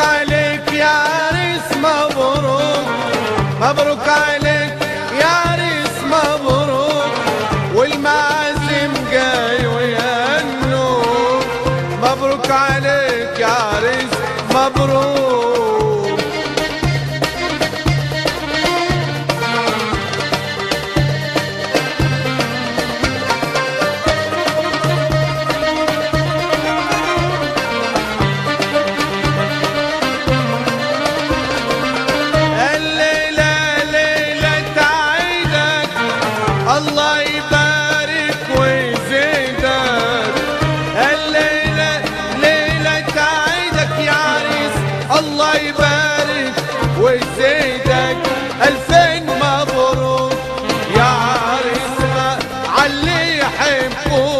مبروك عليك يا عريس مبروك. مبروك عليك. عريسنا علي يحبوك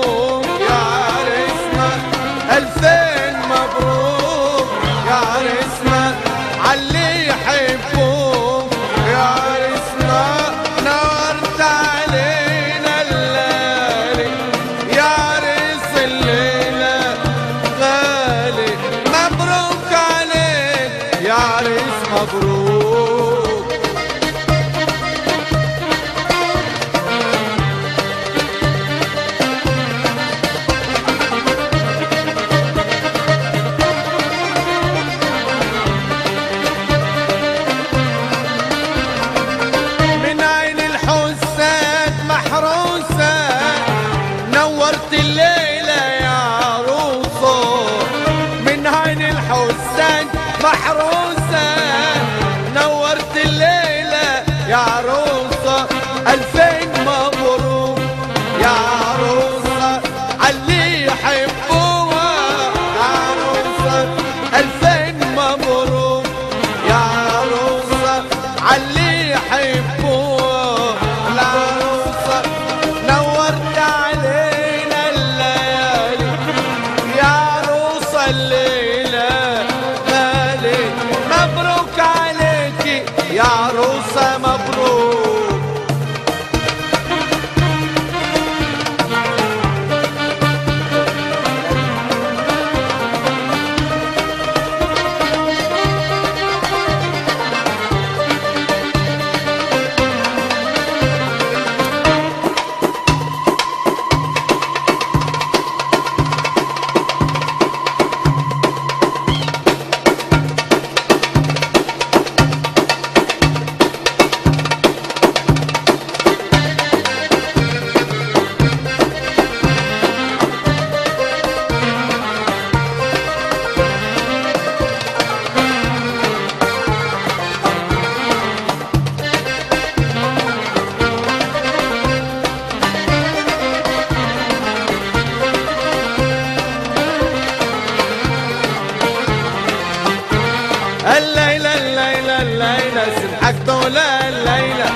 سمحك دولا الليلة.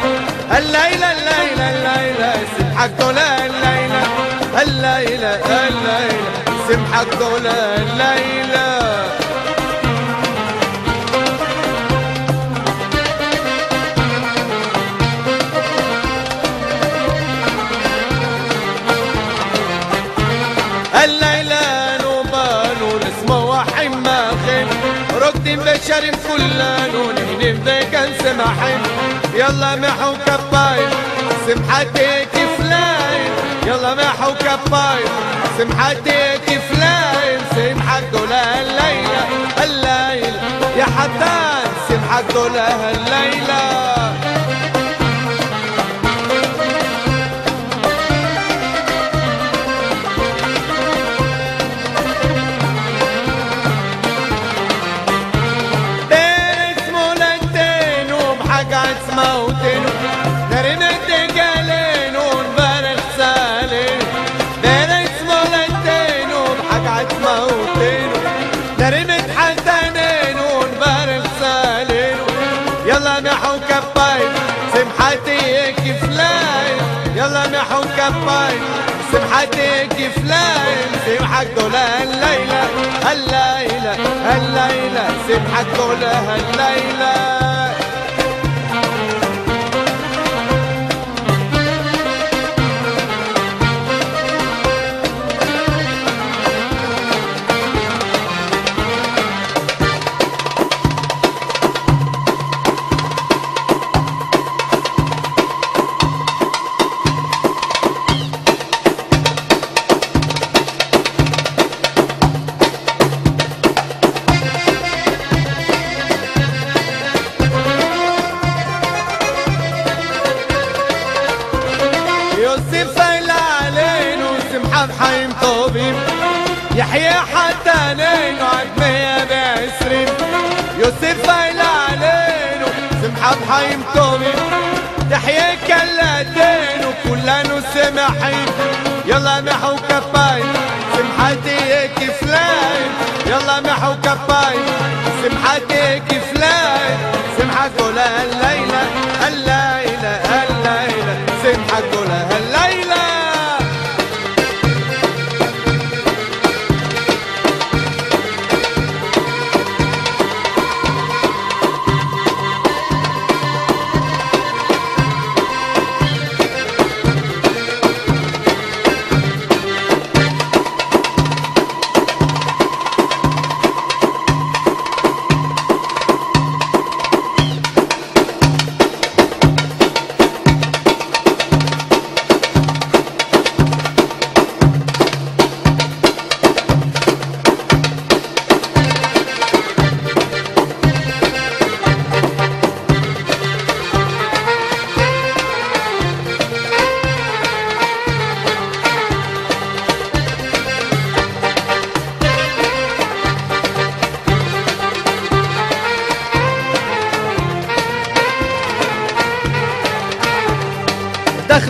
الليلة الليلة الليلة. سمحك دولا الليلة. الليلة الليلة. دولا الليلة الليلة. ركض بشر كلان هنين ذاك سمحين يلا محو كباي سمحتك فلاين يلا محو كباي سمحتك فلاين سمحك دولا الليلة الليلة. يا حدان سمحك دولا الليلة. نرمت حسنين ونبارك سالين يلا نحو كباي سمحتك فلاين يلا نحو كباي سمحتك فلاين سمحك دولا الليلة الليلة الليلة سمحك دولا الليلة يوسف العلين وسمحة بحيم طبيب يحيى حتى نين وعدمية بعسرين. يوسف العلين وسمحة بحيم طبيب تحيى كلتين وكلنا سمحين يلا محو كفاين سمحتي كفلاين يلا محو كفاين سمحتي كفلاين سمحة قولها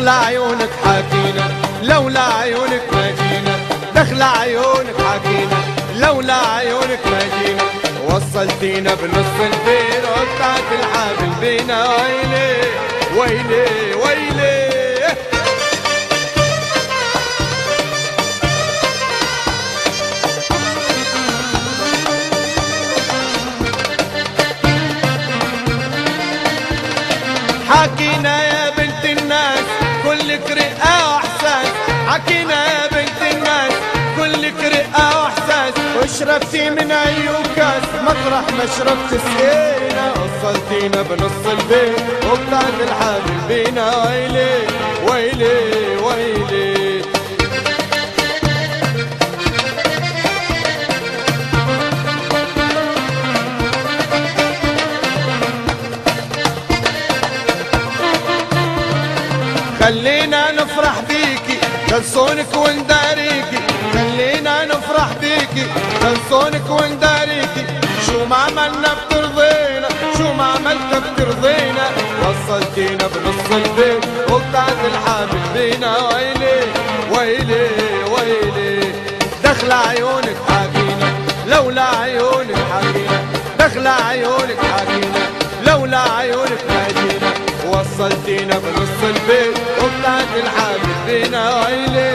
دخل عيونك حكينا لولا عيونك ما جينا دخل عيونك حكينا لولا عيونك ما جينا وصلتينا بنص البير وقطعت الحبل بينا ويلي ويلي ويلي. وشربتي من اي كاس مطرح ما شربت سقينا وصلتينا بنص البيت وبتاعت الحبل بينا ويلي ويلي ويلي. خلينا نفرح بيكي خلصونك بيكي خلصونك ونداريكي شو ما عملنا بترضينا شو ما عملت بترضينا. وصلتينا بنص البيت وقطعت الحبل بينا. ويلي ويلي ويلي. دخل عيونك حكينا لولا عيونك حكينا دخل عيونك حكينا لولا عيونك ما جينا وصلتينا بنص البيت وبتاعت الحبل بينا. ويلي